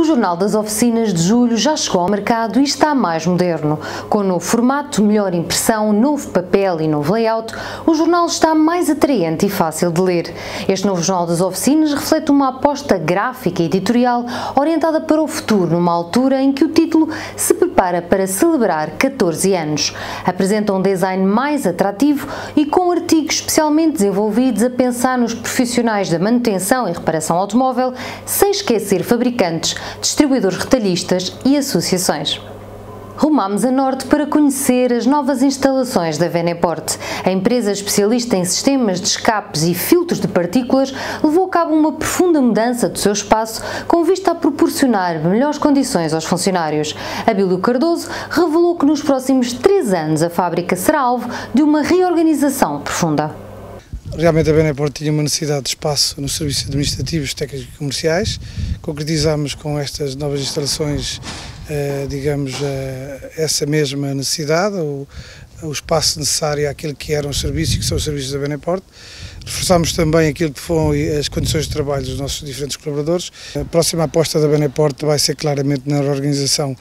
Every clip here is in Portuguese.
O Jornal das Oficinas de Julho já chegou ao mercado e está mais moderno. Com novo formato, melhor impressão, novo papel e novo layout, o jornal está mais atraente e fácil de ler. Este novo Jornal das Oficinas reflete uma aposta gráfica e editorial orientada para o futuro, numa altura em que o título se prepara para celebrar 14 anos. Apresenta um design mais atrativo e com artigos especialmente desenvolvidos a pensar nos profissionais da manutenção e reparação automóvel, sem esquecer fabricantes distribuidores retalhistas e associações. Rumámos a norte para conhecer as novas instalações da Veneport. A empresa especialista em sistemas de escapes e filtros de partículas levou a cabo uma profunda mudança do seu espaço com vista a proporcionar melhores condições aos funcionários. Abílio Cardoso revelou que nos próximos três anos a fábrica será alvo de uma reorganização profunda. Realmente a Beneport tinha uma necessidade de espaço nos serviços administrativos, técnicos e comerciais. Concretizamos com estas novas instalações, eh, digamos, eh, essa mesma necessidade, o espaço necessário àquilo que eram os serviços, que são os serviços da Beneport. Reforçámos também aquilo que foram as condições de trabalho dos nossos diferentes colaboradores. A próxima aposta da Beneport vai ser claramente na organização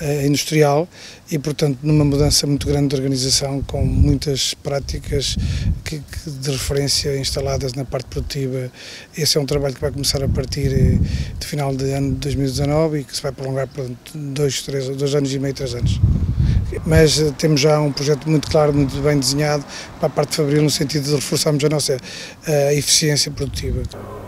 eh, industrial e, portanto, numa mudança muito grande de organização, com muitas práticas que, que de referência instaladas na parte produtiva. Esse é um trabalho que vai começar a partir eh, de final de ano de 2019 e que se vai prolongar por dois, três, dois anos e meio, três anos mas eh, temos já um projeto muito claro, muito bem desenhado para a parte de Fabril, no sentido de reforçarmos a nossa uh, eficiência produtiva.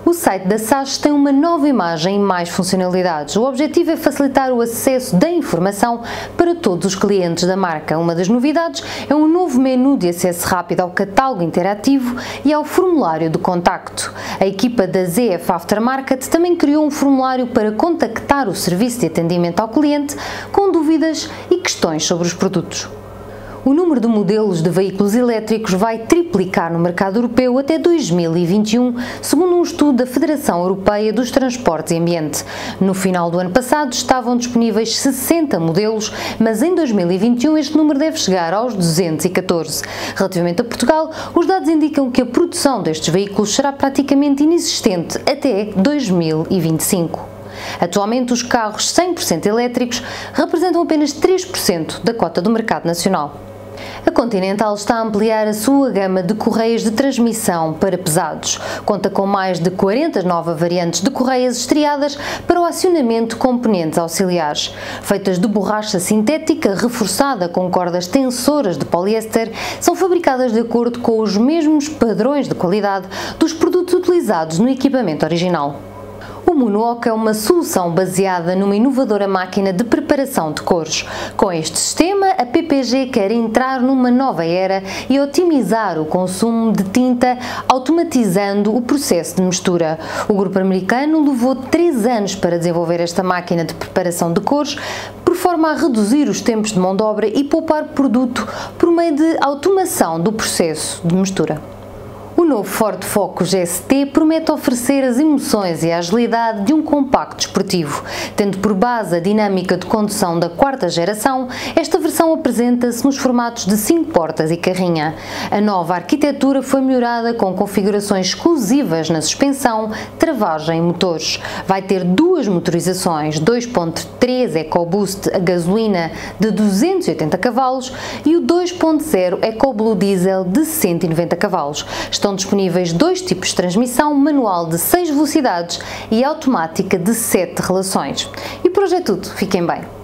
O site da SAS tem uma nova imagem e mais funcionalidades. O objetivo é facilitar o acesso da informação para todos os clientes da marca. Uma das novidades é um novo menu de acesso rápido ao catálogo interativo e ao formulário de contacto. A equipa da ZF Aftermarket também criou um formulário para contactar o serviço de atendimento ao cliente com dúvidas e questões sobre os produtos o número de modelos de veículos elétricos vai triplicar no mercado europeu até 2021, segundo um estudo da Federação Europeia dos Transportes e Ambiente. No final do ano passado estavam disponíveis 60 modelos, mas em 2021 este número deve chegar aos 214. Relativamente a Portugal, os dados indicam que a produção destes veículos será praticamente inexistente até 2025. Atualmente, os carros 100% elétricos representam apenas 3% da cota do mercado nacional. A Continental está a ampliar a sua gama de correias de transmissão para pesados. Conta com mais de 40 novas variantes de correias estreadas para o acionamento de componentes auxiliares. Feitas de borracha sintética reforçada com cordas tensoras de poliéster, são fabricadas de acordo com os mesmos padrões de qualidade dos produtos utilizados no equipamento original. Moonwalk é uma solução baseada numa inovadora máquina de preparação de cores. Com este sistema, a PPG quer entrar numa nova era e otimizar o consumo de tinta, automatizando o processo de mistura. O grupo americano levou três anos para desenvolver esta máquina de preparação de cores, por forma a reduzir os tempos de mão de obra e poupar produto por meio de automação do processo de mistura. O novo Ford Focus ST promete oferecer as emoções e a agilidade de um compacto esportivo. Tendo por base a dinâmica de condução da quarta geração, esta versão apresenta-se nos formatos de 5 portas e carrinha. A nova arquitetura foi melhorada com configurações exclusivas na suspensão, travagem e motores. Vai ter duas motorizações, 2.3 EcoBoost a gasolina de 280 cavalos e o 2.0 EcoBlue Diesel de 190 cavalos. Estão disponíveis dois tipos de transmissão, manual de 6 velocidades e automática de 7 relações. E por hoje é tudo. Fiquem bem.